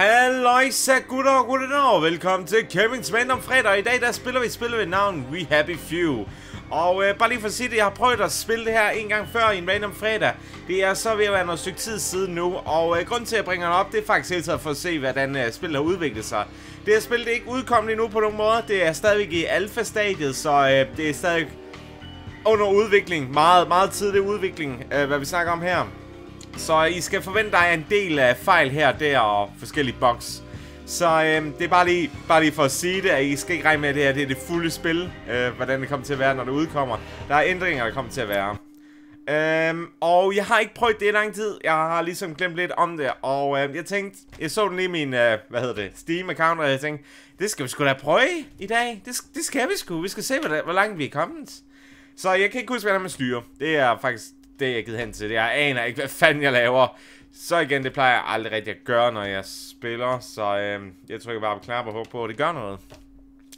Halløjsa gutter og gutter og velkommen til Kevins Random Fredag. I dag der spiller vi spillet ved navn We Happy Few. Og øh, bare lige for at sige det, jeg har prøvet at spille det her en gang før i en random fredag. Det er så ved at være noget stykke tid siden nu, og øh, grunden til at jeg bringer det op, det er faktisk helt taget for at se, hvordan øh, spillet har udviklet sig. Det her spil det er ikke udkommet endnu på nogen måde, det er stadigvæk i alfa-stadiet, så øh, det er stadig under udvikling, meget, meget tidlig udvikling, øh, hvad vi snakker om her. Så I skal forvente dig en del af fejl her og der og forskellige bugs. Så øhm, det er bare lige, bare lige for at sige det, at I skal ikke regne med, at det her det er det fulde spil, øh, hvordan det kommer til at være, når det udkommer. Der er ændringer, der kommer til at være. Øhm, og jeg har ikke prøvet det i lang tid. Jeg har ligesom glemt lidt om det. Og øhm, jeg tænkte, jeg så den lige i min, øh, hvad hedder det, Steam-account, og jeg tænkte, det skal vi sgu da prøve i dag. Det, det skal vi sgu. Vi skal se, hvor, hvor langt vi er kommet. Så jeg kan ikke huske, hvordan man styrer. Det er faktisk det, jeg givet hen til. Jeg aner ikke, hvad fanden jeg laver. Så igen, det plejer jeg aldrig rigtig at gøre, når jeg spiller. Så øh, jeg trykker bare på knap og håber på, at det gør noget.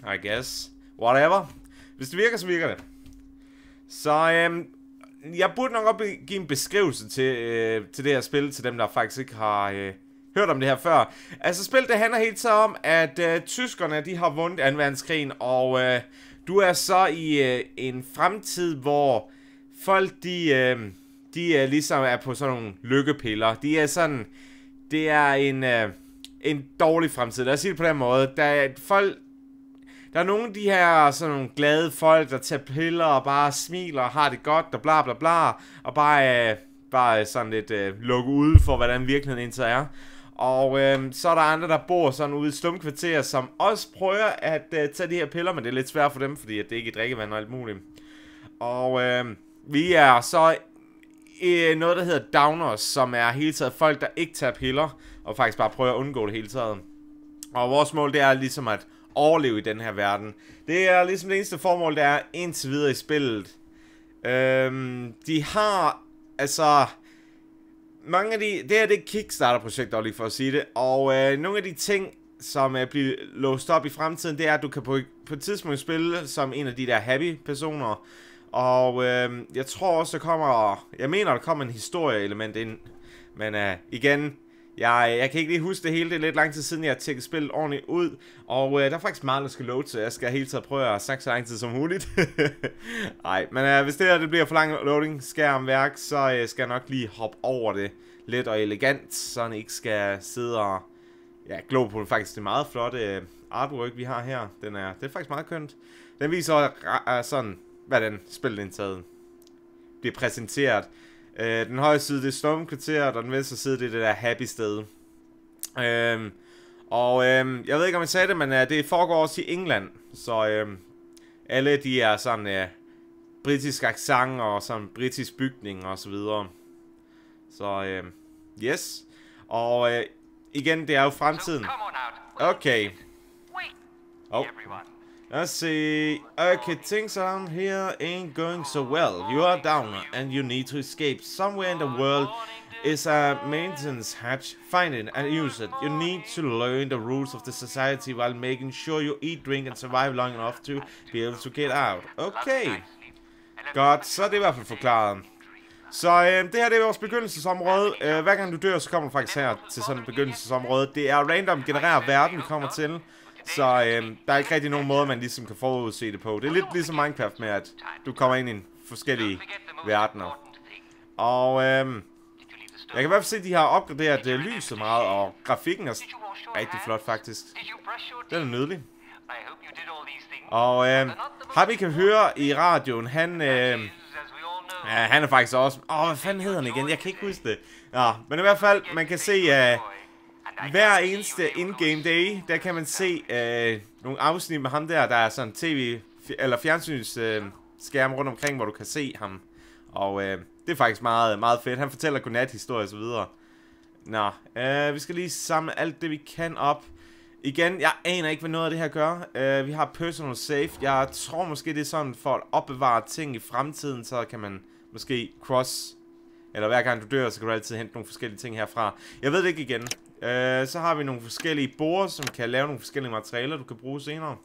I guess. Whatever. Hvis det virker, så virker det. Så øh, jeg burde nok op give en beskrivelse til, øh, til det her spil, til dem, der faktisk ikke har øh, hørt om det her før. Altså, spillet det handler helt så om, at øh, tyskerne, de har vundet 2. verdenskrigen, og øh, du er så i øh, en fremtid, hvor folk, de... Øh, de er ligesom er på sådan nogle lykkepiller. De er sådan, det er en, øh, en dårlig fremtid. Lad os sige det på den måde. Der er folk, der er nogle af de her sådan nogle glade folk, der tager piller og bare smiler og har det godt og bla bla bla. Og bare, øh, bare sådan lidt øh, lukke ude for, hvordan virkeligheden indtil er. Og øh, så er der andre, der bor sådan ude i slumkvarterer, som også prøver at øh, tage de her piller, men det er lidt svært for dem, fordi at det ikke er drikkevand og alt muligt. Og øh, vi er så øh, noget, der hedder downers, som er hele taget folk, der ikke tager piller, og faktisk bare prøver at undgå det hele taget. Og vores mål, det er ligesom at overleve i den her verden. Det er ligesom det eneste formål, der er indtil videre i spillet. Øhm, de har, altså, mange af de, det her det er Kickstarter-projekt, lige for at sige det, og øh, nogle af de ting, som øh, er blevet låst op i fremtiden, det er, at du kan på, på et tidspunkt spille som en af de der happy-personer, og øh, jeg tror også, der kommer... Jeg mener, der kommer en historieelement ind. Men øh, igen, jeg, jeg kan ikke lige huske det hele. Det er lidt lang tid siden, jeg har tjekket spillet ordentligt ud. Og øh, der er faktisk meget, der skal load, så jeg skal hele tiden prøve at snakke så lang tid som muligt. Nej, men øh, hvis det her det bliver for lang loading skærmværk, så øh, skal jeg nok lige hoppe over det lidt og elegant, så jeg ikke skal sidde og ja, glo på det. Faktisk det meget flotte øh, artwork, vi har her. Den er, det er faktisk meget kønt. Den viser øh, sådan hvordan spilindtaget bliver præsenteret. Øh, den højre side, det er Stormkvarteret, og den venstre side, det er det der happy sted. Øh, og øh, jeg ved ikke, om jeg sagde det, men uh, det foregår også i England. Så øh, alle de er sådan uh, britisk accent og sådan britisk bygning og så videre. Så øh, yes. Og øh, igen, det er jo fremtiden. Okay. Oh. Let's see. Okay, things around here ain't going so well. You are down and you need to escape. Somewhere in the world is a maintenance hatch. Find it and use it. You need to learn the rules of the society while making sure you eat, drink and survive long enough to be able to get out. Okay. Godt, så er det i hvert fald forklaret. Så øh, det her det er vores begyndelsesområde. Øh, hver gang du dør, så kommer du faktisk her til sådan et begyndelsesområde. Det er random genereret verden, vi kommer til. Så øh, der er ikke rigtig nogen måde, man ligesom kan forudse det på. Det er lidt ligesom Minecraft med, at du kommer ind i forskellige verdener. Og øh, jeg kan i hvert fald se, at de har opgraderet øh, lyset meget, og grafikken er rigtig flot faktisk. Den er nydelig. Og øh, har vi kan høre i radioen, han... Øh, ja, han er faktisk også... Åh, oh, hvad fanden hedder han igen? Jeg kan ikke huske det. Ja, men i hvert fald, man kan se... Øh, hver eneste in-game day, der kan man se øh, nogle afsnit med ham der, der er sådan tv, eller fjernsyns øh, skærm rundt omkring, hvor du kan se ham. Og øh, det er faktisk meget, meget fedt. Han fortæller godnat-historier og så videre. Nå, øh, vi skal lige samle alt det, vi kan op. Igen, jeg aner ikke, hvad noget af det her gør. Øh, vi har personal safe. Jeg tror måske, det er sådan, for at opbevare ting i fremtiden, så kan man måske cross... Eller hver gang du dør, så kan du altid hente nogle forskellige ting herfra. Jeg ved det ikke igen. Øh, så har vi nogle forskellige borer, som kan lave nogle forskellige materialer, du kan bruge senere.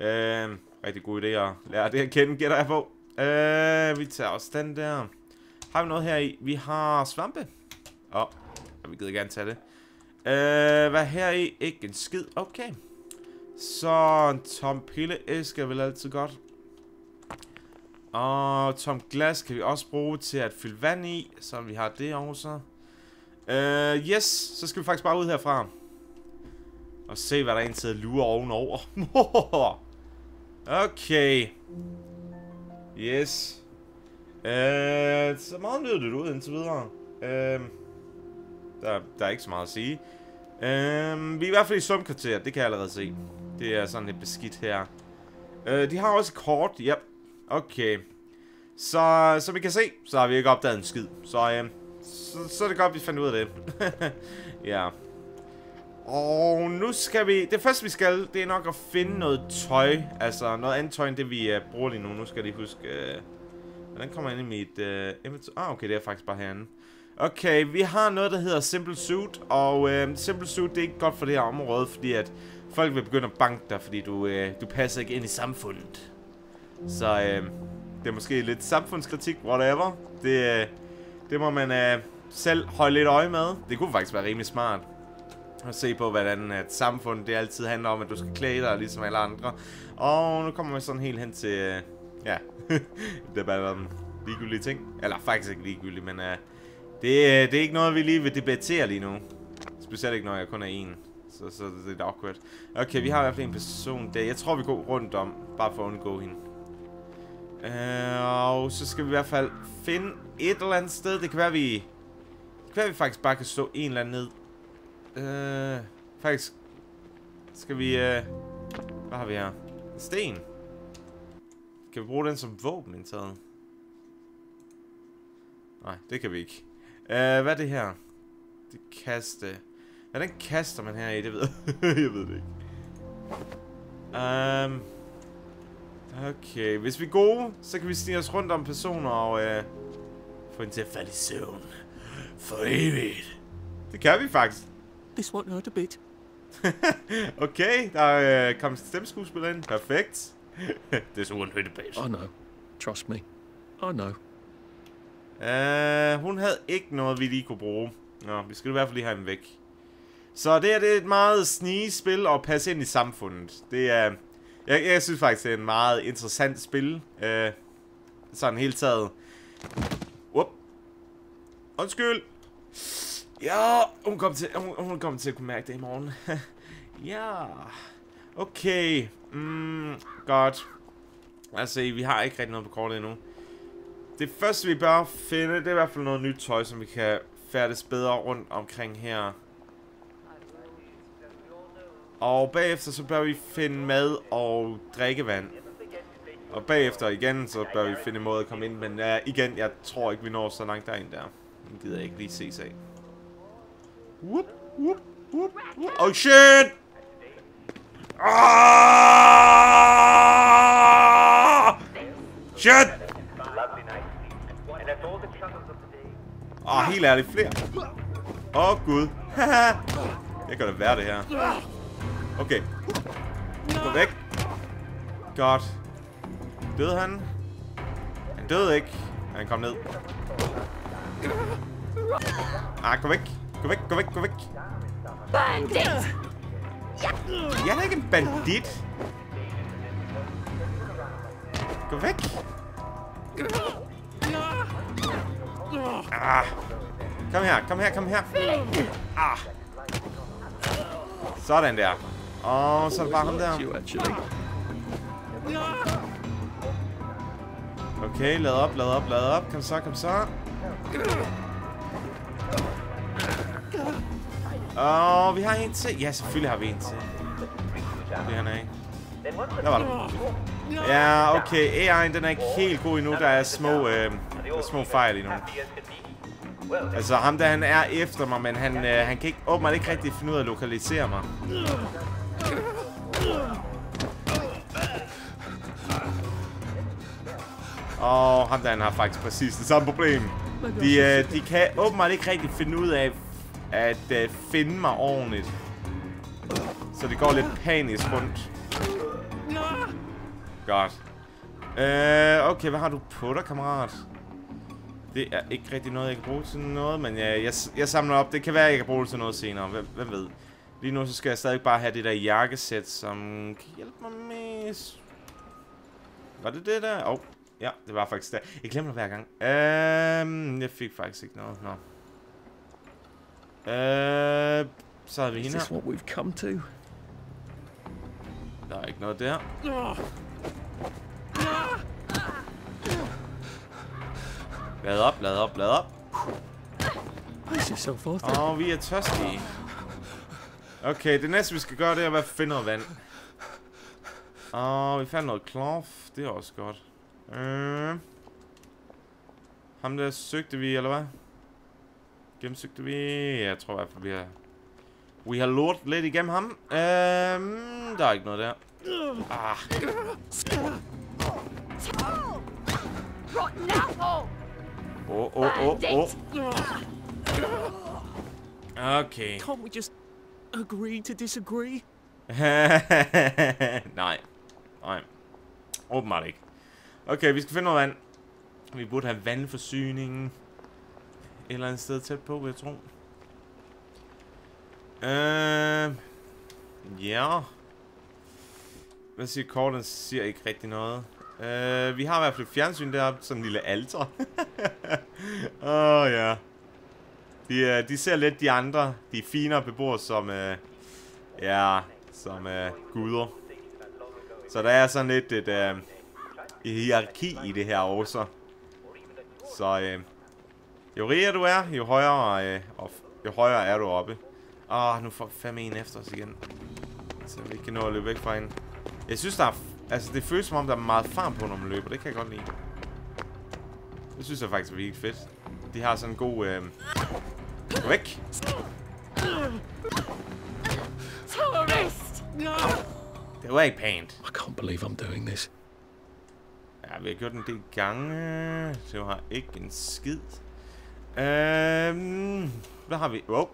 Øh, rigtig god idé at lære det at kende, gætter jeg på. Øh, vi tager også den der. Har vi noget her i? Vi har svampe. Åh, oh, vi gider gerne tage det. Øh, hvad her i? Ikke en skid. Okay. Så en tom pilleæske er vel altid godt. Og tom glas kan vi også bruge til at fylde vand i, så vi har det også. Øh, yes, så skal vi faktisk bare ud herfra. Og se, hvad der er en til at lure ovenover. okay. Yes. Øh, så meget lyder det ud indtil videre. Uh, der, der er ikke så meget at sige. Uh, vi er i hvert fald i sumkvarter, det kan jeg allerede se. Det er sådan lidt beskidt her. Uh, de har også kort, yep. Okay. Så som I kan se, så har vi ikke opdaget en skid. Så, uh, så, så er det godt, vi fandt ud af det. ja. Og nu skal vi... Det første, vi skal, det er nok at finde noget tøj. Altså, noget andet tøj, end det, vi uh, bruger lige nu. Nu skal jeg lige huske... Uh, hvordan kommer jeg ind i mit... Uh, ah, okay, det er faktisk bare herinde. Okay, vi har noget, der hedder Simple Suit. Og uh, Simple Suit, det er ikke godt for det her område, fordi at folk vil begynde at banke dig, fordi du, uh, du passer ikke ind i samfundet. Så uh, det er måske lidt samfundskritik, whatever. Det, uh, det må man øh, selv holde lidt øje med. Det kunne faktisk være rimelig smart at se på, hvordan øh, et samfund det altid handler om, at du skal klæde dig ligesom alle andre. Og nu kommer vi sådan helt hen til, øh, ja, det er bare en ligegyldige ting. Eller faktisk ikke ligegyldig, men øh, det, øh, det er ikke noget, vi lige vil debattere lige nu. Specielt ikke, når jeg kun er en. Så, så det er lidt awkward. Okay, vi har i hvert fald en person der. Jeg tror, vi går rundt om, bare for at undgå hende. Øh, og så skal vi i hvert fald finde et eller andet sted. Det kan være, vi... Det kan være, vi faktisk bare kan stå en eller anden ned Øh, faktisk skal vi, øh, hvad har vi her? En sten. Kan vi bruge den som våben indtaget? Nej, det kan vi ikke. Øh, hvad er det her? Det kaste. Hvordan kaster man her i? Det ved jeg ved det ikke. Um, okay, hvis vi er gode, så kan vi snige os rundt om personer og øh, få en til at falde i søvn. For evigt. Det kan vi faktisk. This won't hurt a bit. okay, der er øh, kommet stemmeskuespil ind. Perfekt. This won't hurt a bit. I know. Trust me. I know. Uh, hun havde ikke noget, vi lige kunne bruge. Nå, vi skal i hvert fald lige have dem væk. Så det, er, det er et meget snigespil og passe ind i samfundet. Det er... Jeg, jeg synes faktisk, det er en meget interessant spil. Øh, sådan helt taget. Whoop. Undskyld. Ja, hun kommer til, hun, hun kommer til at kunne mærke det i morgen. ja. Okay. Mm, godt. Altså, vi har ikke rigtig noget på kortet endnu. Det første, vi bør finde, det er i hvert fald noget nyt tøj, som vi kan færdes bedre rundt omkring her. Og bagefter, så bør vi finde mad og drikkevand. Og bagefter igen, så bør vi finde en måde at komme ind. Men uh, igen, jeg tror ikke, vi når så langt derind der. Det gider jeg ikke lige se sig. Whoop, whoop, whoop, whoop. Oh shit! Ah! Shit! Åh, oh, helt ærligt, flere. Åh, oh, gud. jeg kan da være det her. Okay. Gå væk. Godt. Døde han? Han døde ikke. Han kom ned. Ah, gå væk. Gå væk, gå væk, gå væk. Bandit! Jeg er ikke en bandit. Gå væk. Ah. Kom her, kom her, kom her. Ah. Sådan der. Og så det bare ham der. Okay, lad op, lad op, lad op. Kom så, kom så. Åh, oh, vi har en til. Ja, selvfølgelig har vi en til. Det han er ikke. Der var der. Ja, okay. AI'en, den er ikke helt god endnu. Der er små, øh, der er små fejl endnu. Altså, ham der, han er efter mig, men han, øh, han kan ikke, åbenbart ikke rigtig finde ud af at lokalisere mig. Og ham der, har faktisk præcis det samme problem. De, øh, de kan åbenbart ikke rigtig finde ud af at uh, finde mig ordentligt. Så det går lidt panisk rundt. Godt. Uh, okay, hvad har du på dig, kammerat? Det er ikke rigtig noget, jeg kan bruge til noget, men jeg, jeg, jeg samler op. Det kan være, jeg kan bruge det til noget senere. Hvem, hvem ved? Lige nu så skal jeg stadig bare have det der jakkesæt, som kan hjælpe mig med... Var det det der? Åh, oh, ja, det var faktisk der. Jeg glemmer det hver gang. Øhm, jeg fik faktisk ikke noget. Nå. Øh, så havde vi hende her. what we've come to? Der er ikke noget der. Lad op, lad op, lad op. Åh, oh, vi er tørstige. Okay, det næste vi skal gøre, det er at finde noget vand. Og vi fandt noget cloth. Det er også godt. Øh. Ham der søgte vi, eller hvad? Gennemsøgte vi? Jeg tror i hvert fald, vi har... Vi har lort lidt igennem ham. Øhm, der er ikke noget der. Ah, åh, åh, åh, åh. Okay. Can't we just agree to disagree? Nej. Nej. Åbenbart ikke. Okay, vi skal finde noget vand. Vi burde have vandforsyningen. Et eller andet sted tæt på, vil jeg tro. Øh... Ja. Hvad siger korten? siger ikke rigtig noget. Øh, vi har i hvert fald fjernsyn deroppe, sådan en lille alter. Åh, oh, ja. De, uh, de ser lidt de andre, de finere beboere som, uh, ja, som uh, guder. Så der er sådan lidt et, uh, et hierarki i det her også. Så uh, jo rigere du er, jo højere, uh, og jo højere er du oppe. Åh, oh, nu får vi fandme en efter os igen. Så vi ikke kan nå at løbe væk fra hende. Jeg synes, der er... Altså, det føles som om, der er meget farm på, når man løber. Det kan jeg godt lide. Det synes jeg faktisk er virkelig fedt. De har sådan en god... Øh... Gå væk! Tourist! Det var ikke pænt. I can't believe I'm doing this. Ja, vi har gjort en del gange. Det var ikke en skid. Øhm, hvad har vi? Åh, oh.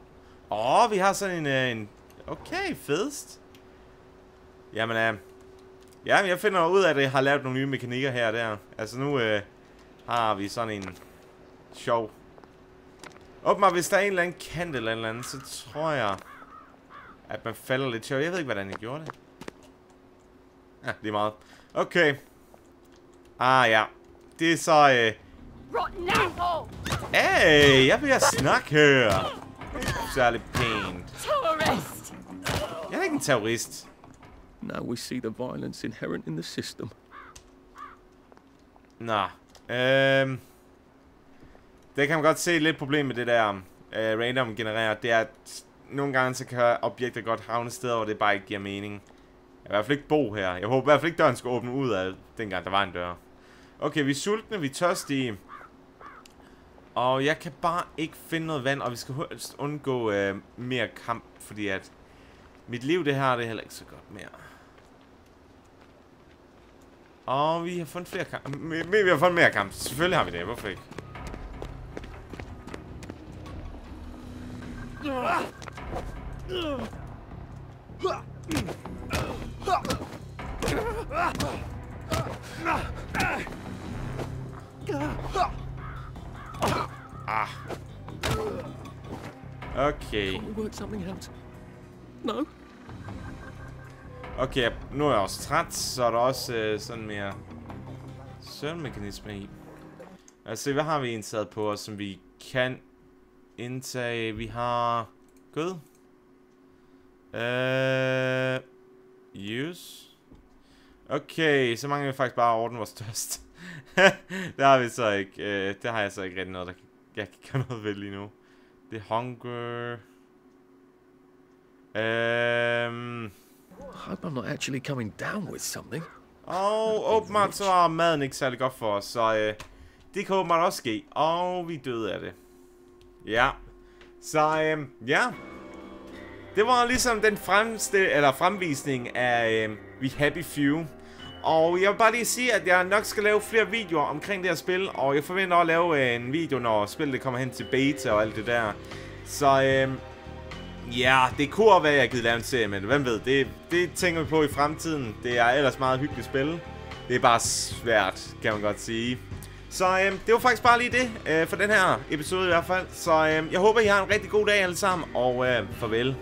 oh, vi har sådan en, øh, en... Okay, fedest. Jamen, øh, ja, men jeg finder ud af, at jeg har lavet nogle nye mekanikker her og der. Altså nu øh, har vi sådan en sjov. Åbenbart, hvis der er en eller anden kant eller en eller anden, så tror jeg, at man falder lidt sjov. Jeg ved ikke, hvordan jeg gjorde det. Ja, det er meget. Okay. Ah, ja. Det er så, øh... Hey, jeg vil snakke her. Ikke særlig pænt. Tourist! Jeg er ikke en terrorist. Now we see the violence inherent in the system. Nå. Øhm. Det kan man godt se lidt problem med det der uh, random genererer. Det er, at nogle gange så kan objekter godt havne steder, hvor det bare ikke giver mening. Jeg vil i hvert fald ikke bo her. Jeg håber i hvert fald ikke, døren skal åbne ud af, dengang der var en dør. Okay, vi er sultne, vi er tørstige. Og jeg kan bare ikke finde noget vand, og vi skal helst undgå øh, mere kamp, fordi at mit liv det her, det er heller ikke så godt mere. Og vi har fundet flere kamp. Vi, vi har fundet mere kamp. Selvfølgelig har vi det. Hvorfor ikke? Ah. Okay. Can't we work something out? No? Okay, nu er jeg også træt, så er der også øh, sådan mere søvnmekanisme i. Altså, hvad har vi indsat på os, som vi kan indtage? Vi har... Gud. Øh... Use. Okay, så mangler vi faktisk bare at ordne vores tørst. det har vi så ikke. Øh, det har jeg så ikke rigtig noget, der jeg kan gøre noget ved lige nu. Det er hunger. Øhm... I hope I'm not actually coming down with something. Og åbenbart så var maden ikke særlig godt for os, så øh, det kan åbenbart også ske. Og vi døde af det. Ja. Så øhm, ja. Det var ligesom den fremstil, eller fremvisning af øhm, We Happy Few. Og jeg vil bare lige sige, at jeg nok skal lave flere videoer omkring det her spil. Og jeg forventer at lave øh, en video, når spillet kommer hen til beta og alt det der. Så øhm, Ja, det kunne være, at jeg givet lave en serie, men hvem ved, det, det tænker vi på i fremtiden. Det er ellers meget hyggeligt spil. Det er bare svært, kan man godt sige. Så øhm, det var faktisk bare lige det øh, for den her episode i hvert fald. Så øhm, jeg håber, I har en rigtig god dag alle sammen, og øh, farvel.